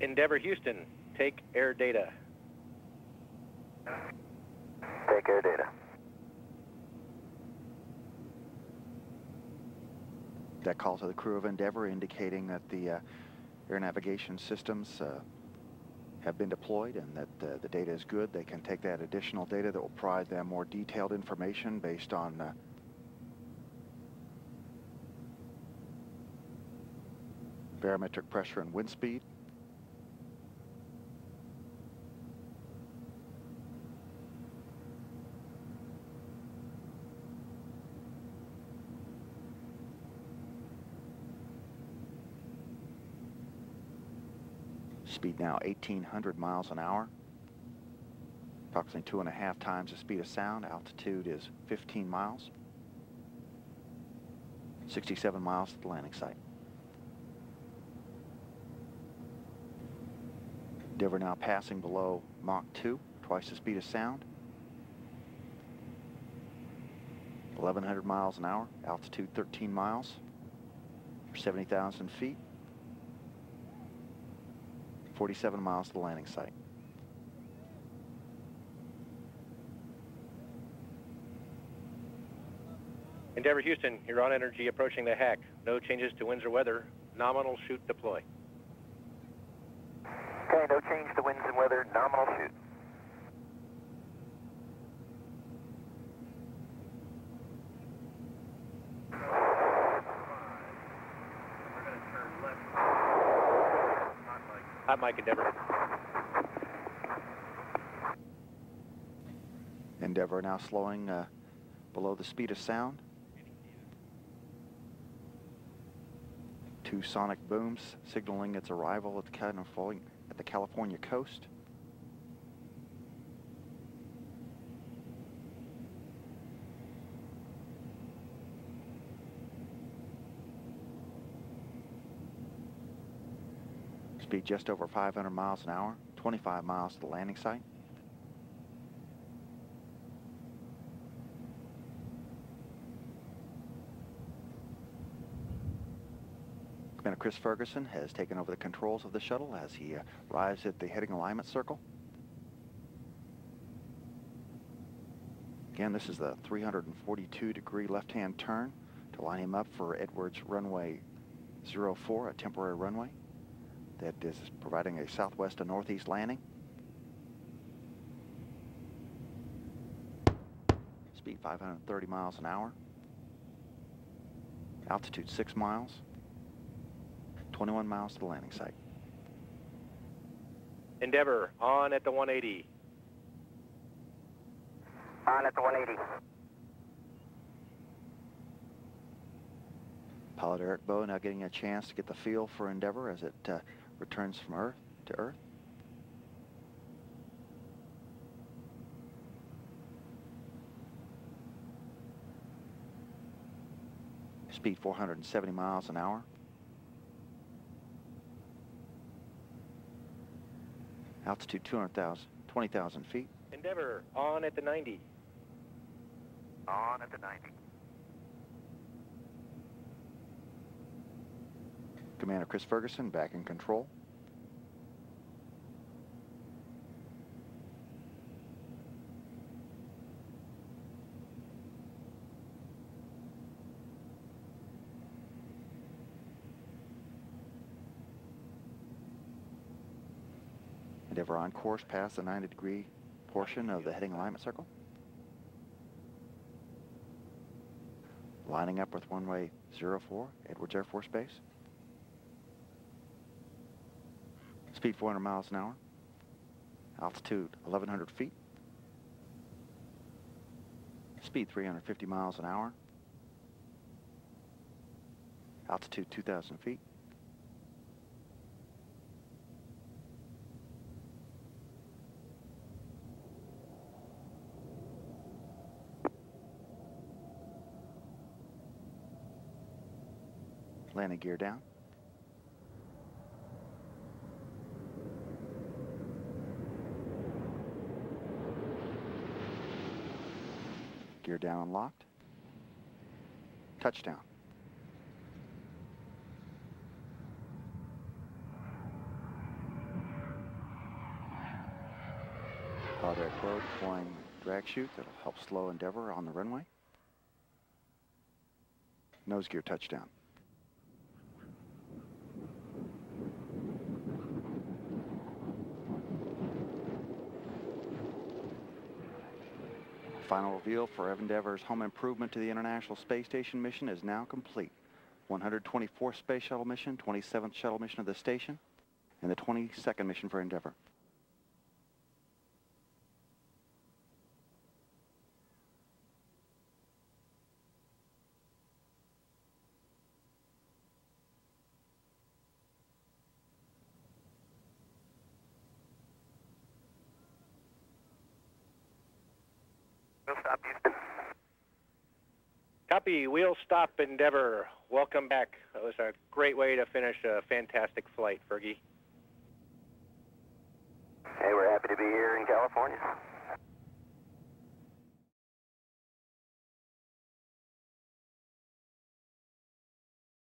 Endeavour Houston, take air data. Take air data. That call to the crew of Endeavour indicating that the uh, air navigation systems uh, have been deployed and that uh, the data is good. They can take that additional data that will provide them more detailed information based on uh, barometric pressure and wind speed. Speed now 1,800 miles an hour. Approximately two and a half times the speed of sound. Altitude is 15 miles. 67 miles to the landing site. Endeavour now passing below Mach 2, twice the speed of sound. 1,100 miles an hour, altitude 13 miles, 70,000 feet. 47 miles to the landing site. Endeavour Houston, you're on energy approaching the hack. No changes to winds or weather. Nominal chute deploy. Okay, no change to winds and weather. Nominal chute. Hot mic, Endeavour. Endeavour now slowing uh, below the speed of sound. Two sonic booms signaling its arrival at the California coast. Speed just over 500 miles an hour, 25 miles to the landing site. Commander Chris Ferguson has taken over the controls of the shuttle as he uh, arrives at the heading alignment circle. Again, this is the 342 degree left-hand turn to line him up for Edwards runway 04, a temporary runway that is providing a southwest to northeast landing. Speed 530 miles an hour. Altitude 6 miles. 21 miles to the landing site. Endeavour, on at the 180. On at the 180. Pilot Eric Boe now getting a chance to get the feel for Endeavour as it uh, returns from Earth to Earth. Speed 470 miles an hour. Altitude 200,000, 20,000 feet. Endeavour, on at the 90. On at the 90. Commander Chris Ferguson back in control. Endeavour on course past the 90 degree portion of the heading alignment circle. Lining up with runway 04, Edwards Air Force Base. Speed 400 miles an hour. Altitude 1,100 feet. Speed 350 miles an hour. Altitude 2,000 feet. Landing gear down. gear down locked. Touchdown. Project Road deploying drag chute that'll help slow Endeavour on the runway. Nose gear touchdown. Final reveal for Endeavour's home improvement to the International Space Station mission is now complete. 124th Space Shuttle mission, 27th shuttle mission of the station, and the 22nd mission for Endeavour. We'll stop Houston. Copy. Wheel stop Endeavour. Welcome back. That was a great way to finish a fantastic flight, Fergie. Hey, we're happy to be here in California.